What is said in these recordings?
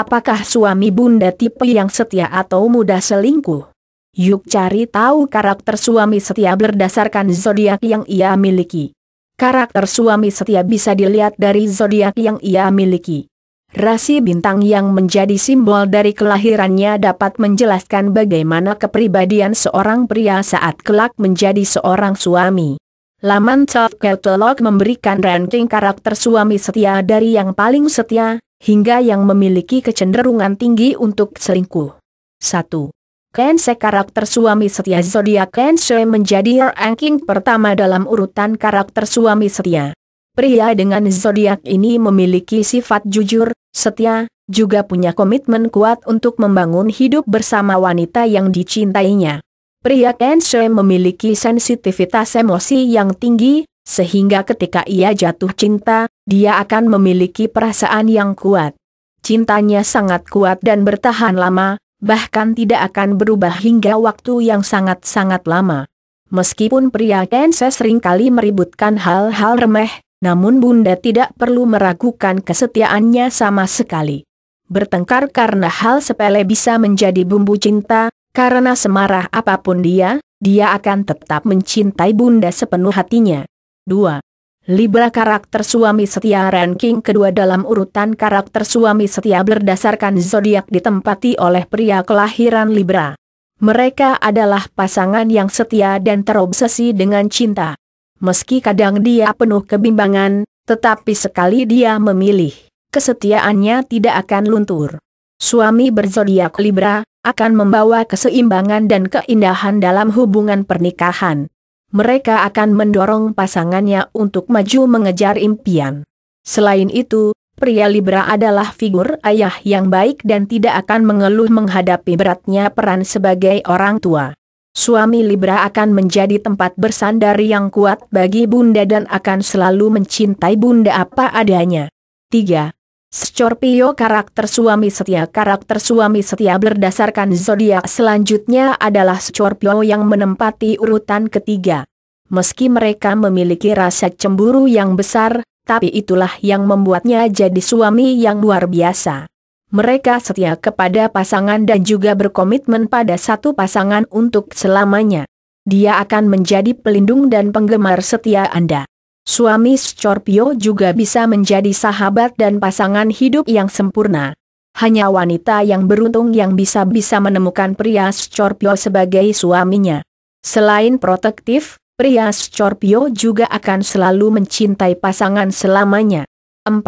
Apakah suami bunda tipe yang setia atau mudah selingkuh? Yuk cari tahu karakter suami setia berdasarkan zodiak yang ia miliki. Karakter suami setia bisa dilihat dari zodiak yang ia miliki. Rasi bintang yang menjadi simbol dari kelahirannya dapat menjelaskan bagaimana kepribadian seorang pria saat kelak menjadi seorang suami. Laman Top Catalog memberikan ranking karakter suami setia dari yang paling setia, hingga yang memiliki kecenderungan tinggi untuk selingkuh. 1. Kense karakter suami setia zodiak Kense menjadi ranking pertama dalam urutan karakter suami setia. Pria dengan zodiak ini memiliki sifat jujur, setia, juga punya komitmen kuat untuk membangun hidup bersama wanita yang dicintainya. Pria Kense memiliki sensitivitas emosi yang tinggi, sehingga ketika ia jatuh cinta, dia akan memiliki perasaan yang kuat. Cintanya sangat kuat dan bertahan lama, bahkan tidak akan berubah hingga waktu yang sangat-sangat lama. Meskipun pria Kense sering kali meributkan hal-hal remeh, namun Bunda tidak perlu meragukan kesetiaannya sama sekali. Bertengkar karena hal sepele bisa menjadi bumbu cinta, karena semarah apa pun dia, dia akan tetap mencintai Bunda sepenuh hatinya. 2. Libra karakter suami setia ranking kedua dalam urutan karakter suami setia berdasarkan zodiak ditempati oleh pria kelahiran Libra. Mereka adalah pasangan yang setia dan terobsesi dengan cinta. Meski kadang dia penuh kebimbangan, tetapi sekali dia memilih, kesetiaannya tidak akan luntur. Suami berzodiak Libra akan membawa keseimbangan dan keindahan dalam hubungan pernikahan mereka akan mendorong pasangannya untuk maju mengejar impian. Selain itu, pria Libra adalah figur ayah yang baik dan tidak akan mengeluh menghadapi beratnya peran sebagai orang tua. Suami Libra akan menjadi tempat bersandar yang kuat bagi bunda dan akan selalu mencintai bunda apa adanya. 3. Scorpio karakter suami setia Karakter suami setia berdasarkan zodiak selanjutnya adalah Scorpio yang menempati urutan ketiga. Meski mereka memiliki rasa cemburu yang besar, tapi itulah yang membuatnya jadi suami yang luar biasa. Mereka setia kepada pasangan dan juga berkomitmen pada satu pasangan untuk selamanya. Dia akan menjadi pelindung dan penggemar setia Anda. Suami Scorpio juga bisa menjadi sahabat dan pasangan hidup yang sempurna. Hanya wanita yang beruntung yang bisa-bisa menemukan pria Scorpio sebagai suaminya. Selain protektif, pria Scorpio juga akan selalu mencintai pasangan selamanya. 4.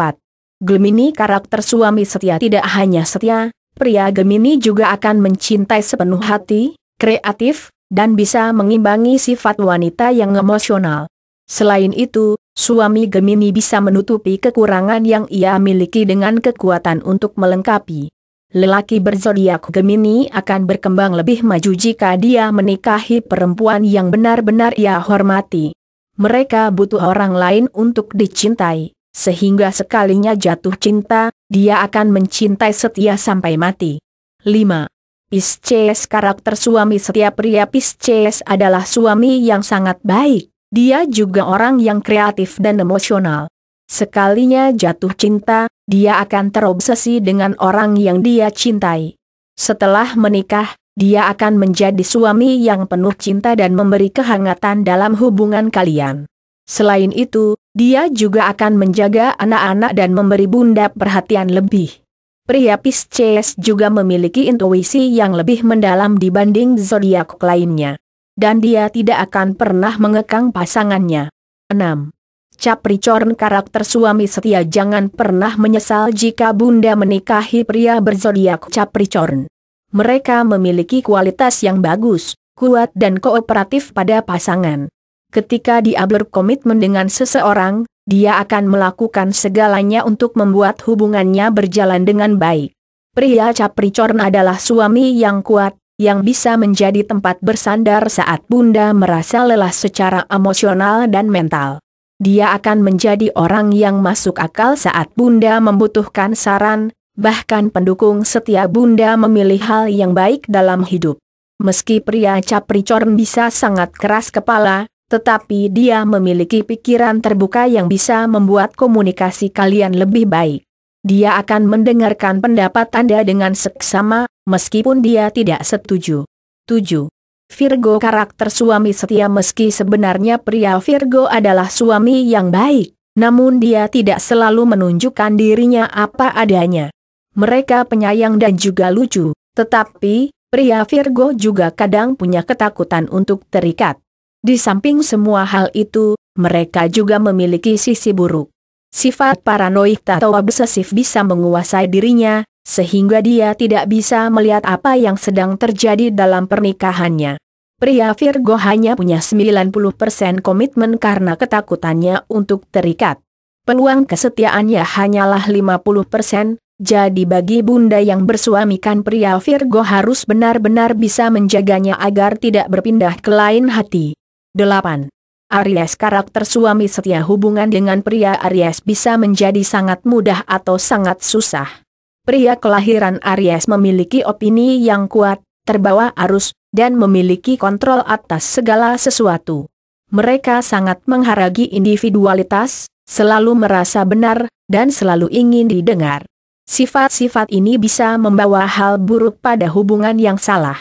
Gemini karakter suami setia tidak hanya setia, pria Gemini juga akan mencintai sepenuh hati, kreatif, dan bisa mengimbangi sifat wanita yang emosional. Selain itu, suami Gemini bisa menutupi kekurangan yang ia miliki dengan kekuatan untuk melengkapi. Lelaki berzodiak Gemini akan berkembang lebih maju jika dia menikahi perempuan yang benar-benar ia hormati. Mereka butuh orang lain untuk dicintai, sehingga sekalinya jatuh cinta, dia akan mencintai setia sampai mati. 5. Pisces karakter suami setiap pria Pisces adalah suami yang sangat baik. Dia juga orang yang kreatif dan emosional. Sekalinya jatuh cinta, dia akan terobsesi dengan orang yang dia cintai. Setelah menikah, dia akan menjadi suami yang penuh cinta dan memberi kehangatan dalam hubungan kalian. Selain itu, dia juga akan menjaga anak-anak dan memberi bunda perhatian lebih. Pria Pisces juga memiliki intuisi yang lebih mendalam dibanding zodiak lainnya dan dia tidak akan pernah mengekang pasangannya. 6. Capricorn karakter suami setia jangan pernah menyesal jika bunda menikahi pria berzodiak Capricorn. Mereka memiliki kualitas yang bagus, kuat dan kooperatif pada pasangan. Ketika dia berkomitmen dengan seseorang, dia akan melakukan segalanya untuk membuat hubungannya berjalan dengan baik. Pria Capricorn adalah suami yang kuat, yang bisa menjadi tempat bersandar saat Bunda merasa lelah secara emosional dan mental. Dia akan menjadi orang yang masuk akal saat Bunda membutuhkan saran, bahkan pendukung setia Bunda memilih hal yang baik dalam hidup. Meski pria Capricorn bisa sangat keras kepala, tetapi dia memiliki pikiran terbuka yang bisa membuat komunikasi kalian lebih baik. dia akan mendengarkan pendapat Anda dengan seksama, meskipun dia tidak setuju. 7. Virgo karakter suami setia meski sebenarnya pria Virgo adalah suami yang baik, namun dia tidak selalu menunjukkan dirinya apa adanya. Mereka penyayang dan juga lucu, tetapi, pria Virgo juga kadang punya ketakutan untuk terikat. Di samping semua hal itu, mereka juga memiliki sisi buruk. Sifat paranoid atau obsesif bisa menguasai dirinya, sehingga dia tidak bisa melihat apa yang sedang terjadi dalam pernikahannya. Pria Virgo hanya punya 90% komitmen karena ketakutannya untuk terikat. Peluang kesetiaannya hanyalah 50%, jadi bagi bunda yang bersuamikan pria Virgo harus benar-benar bisa menjaganya agar tidak berpindah ke lain hati. 8. Aries karakter suami setia hubungan dengan pria Aries bisa menjadi sangat mudah atau sangat susah. Pria kelahiran Aries memiliki opini yang kuat, terbawa arus, dan memiliki kontrol atas segala sesuatu. Mereka sangat menghargai individualitas, selalu merasa benar, dan selalu ingin didengar. Sifat-sifat ini bisa membawa hal buruk pada hubungan yang salah.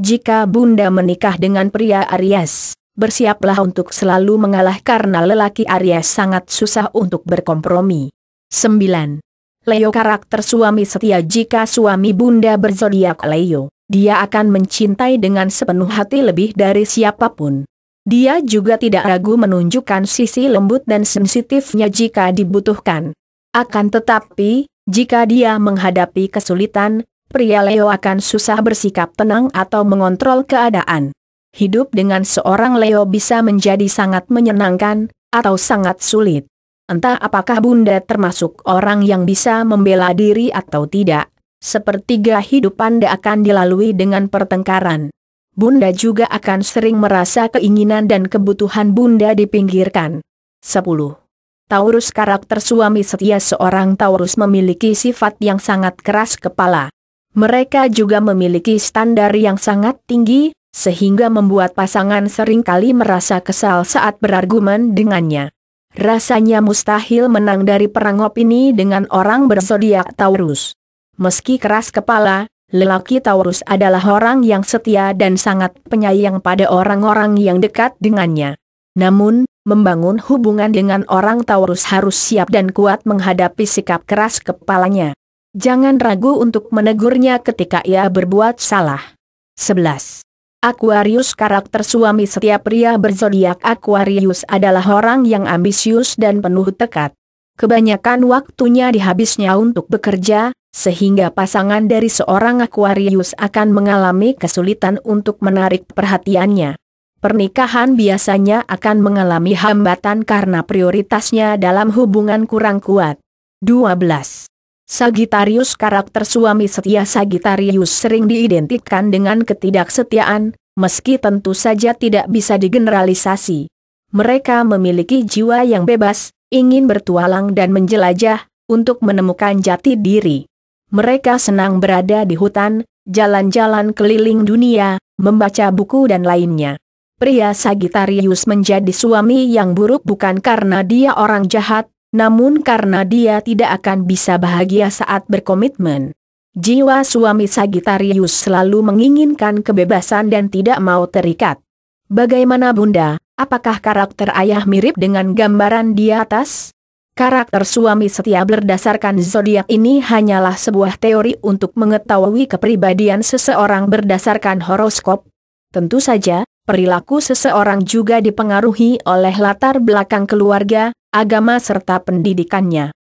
Jika Bunda menikah dengan pria Aries, bersiaplah untuk selalu mengalah karena lelaki Aries sangat susah untuk berkompromi. 9. Leo karakter suami setia jika suami bunda berzodiak Leo, dia akan mencintai dengan sepenuh hati lebih dari siapa pun. Dia juga tidak ragu menunjukkan sisi lembut dan sensitifnya jika dibutuhkan. Akan tetapi, jika dia menghadapi kesulitan, pria Leo akan susah bersikap tenang atau mengontrol keadaan. Hidup dengan seorang Leo bisa menjadi sangat menyenangkan, atau sangat sulit. Entah apakah Bunda termasuk orang yang bisa membela diri atau tidak. Sepertiga hidup Anda akan dilalui dengan pertengkaran. Bunda juga akan sering merasa keinginan dan kebutuhan Bunda dipinggirkan. 10. Taurus karakter suami setia seorang Taurus memiliki sifat yang sangat keras kepala. Mereka juga memiliki standar yang sangat tinggi, sehingga membuat pasangan sering kali merasa kesal saat berargumen dengannya. Rasanya mustahil menang dari perang opini dengan orang berzodiak Taurus. Meski keras kepala, lelaki Taurus adalah orang yang setia dan sangat penyayang pada orang-orang yang dekat dengannya. Namun, membangun hubungan dengan orang Taurus harus siap dan kuat menghadapi sikap keras kepalanya. Jangan ragu untuk menegurnya ketika ia berbuat salah. 11. Aquarius karakter suami setiap pria berzodiak Aquarius adalah orang yang ambisius dan penuh tekad. Kebanyakan waktunya dihabisnya untuk bekerja, sehingga pasangan dari seorang Aquarius akan mengalami kesulitan untuk menarik perhatiannya. Pernikahan biasanya akan mengalami hambatan karena prioritasnya dalam hubungan kurang kuat. 12. Sagitarius karakter suami setia Sagitarius sering diidentikan dengan ketidaksetiaan, meski tentu saja tidak bisa digeneralisasi. Mereka memiliki jiwa yang bebas, ingin bertualang dan menjelajah, untuk menemukan jati diri. Mereka senang berada di hutan, jalan-jalan keliling dunia, membaca buku dan lainnya. Pria Sagitarius menjadi suami yang buruk bukan karena dia orang jahat, namun karena dia tidak akan bisa bahagia saat berkomitmen. Jiwa suami Sagittarius selalu menginginkan kebebasan dan tidak mau terikat. Bagaimana bunda, apakah karakter ayah mirip dengan gambaran di atas? Karakter suami setia berdasarkan zodiak ini hanyalah sebuah teori untuk mengetahui kepribadian seseorang berdasarkan horoskop. Tentu saja, perilaku seseorang juga dipengaruhi oleh latar belakang keluarga, agama serta pendidikannya.